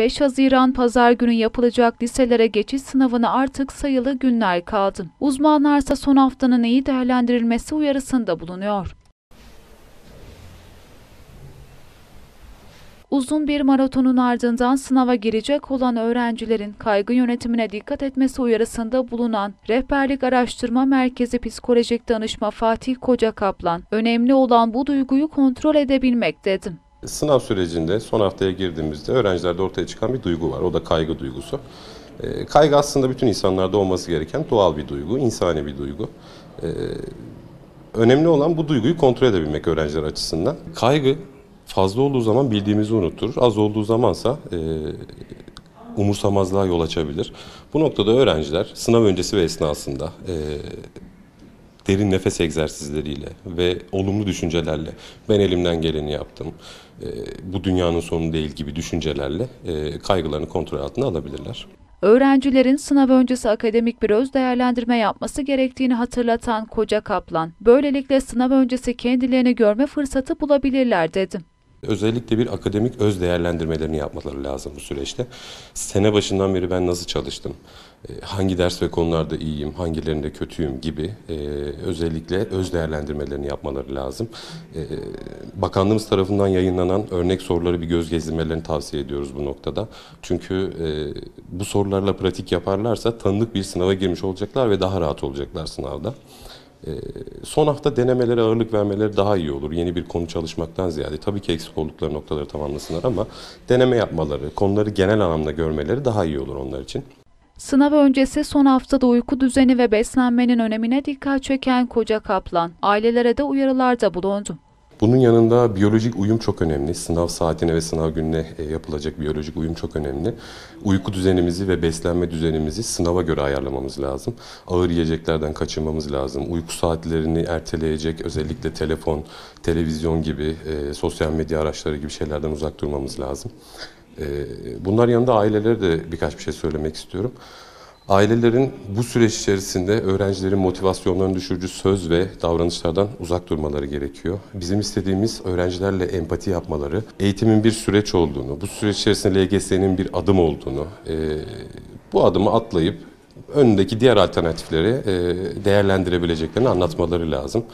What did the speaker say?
5 Haziran Pazar günü yapılacak liselere geçiş sınavına artık sayılı günler kaldı. Uzmanlarsa son haftanın iyi değerlendirilmesi uyarısında bulunuyor. Uzun bir maratonun ardından sınava girecek olan öğrencilerin kaygı yönetimine dikkat etmesi uyarısında bulunan Rehberlik Araştırma Merkezi Psikolojik Danışma Fatih Koca Kaplan, önemli olan bu duyguyu kontrol edebilmek dedi. Sınav sürecinde son haftaya girdiğimizde öğrencilerde ortaya çıkan bir duygu var. O da kaygı duygusu. Ee, Kaygı aslında bütün insanlarda olması gereken doğal bir duygu, insani bir duygu. Ee, Önemli olan bu duyguyu kontrol edebilmek öğrenciler açısından. Kaygı fazla olduğu zaman bildiğimizi unuturur. Az olduğu zamansa e, umursamazlığa yol açabilir. Bu noktada öğrenciler sınav öncesi ve esnasında e, derin nefes egzersizleriyle ve olumlu düşüncelerle ben elimden geleni yaptım, e, bu dünyanın sonu değil gibi düşüncelerle e, kaygılarını kontrol altına alabilirler. Öğrencilerin sınav öncesi akademik bir öz değerlendirme yapması gerektiğini hatırlatan Koca Kaplan, böylelikle sınav öncesi kendilerini görme fırsatı bulabilirler dedi. Özellikle bir akademik öz değerlendirmelerini yapmaları lazım bu süreçte. Sene başından beri ben nasıl çalıştım, e, hangi ders ve konularda iyiyim, hangilerinde kötüyüm gibi e, özellikle öz değerlendirmelerini yapmaları lazım. E, Bakanlığımız tarafından yayınlanan örnek soruları bir göz gezdirmelerini tavsiye ediyoruz bu noktada. Çünkü bu sorularla pratik yaparlarsa tanıdık bir sınava girmiş olacaklar ve daha rahat olacaklar sınavda. Ee, Son hafta denemelere ağırlık vermeleri daha iyi olur. Yeni bir konu çalışmaktan ziyade tabii ki eksik oldukları noktaları tamamlasınlar ama deneme yapmaları, konuları genel anlamda görmeleri daha iyi olur onlar için. Sınav öncesi son haftada uyku düzeni ve beslenmenin önemine dikkat çeken Koca Kaplan, ailelere de uyarılarda bulundu. Bunun yanında biyolojik uyum çok önemli. Sınav saatine ve sınav gününe e, yapılacak biyolojik uyum çok önemli. Uyku düzenimizi ve beslenme düzenimizi sınava göre ayarlamamız lazım. Ağır yiyeceklerden kaçınmamız lazım. Uyku saatlerini erteleyecek özellikle telefon, televizyon gibi, e, sosyal medya araçları gibi şeylerden uzak durmamız lazım. E, bunlar yanında ailelere de birkaç bir şey söylemek istiyorum. Ailelerin bu süreç içerisinde öğrencilerin motivasyonlarını düşürücü söz ve davranışlardan uzak durmaları gerekiyor. Bizim istediğimiz öğrencilerle empati yapmaları, eğitimin bir süreç olduğunu, bu süreç içerisinde LGS'nin bir adım olduğunu, e, bu adımı atlayıp önündeki diğer alternatifleri e, değerlendirebileceklerini anlatmaları lazım.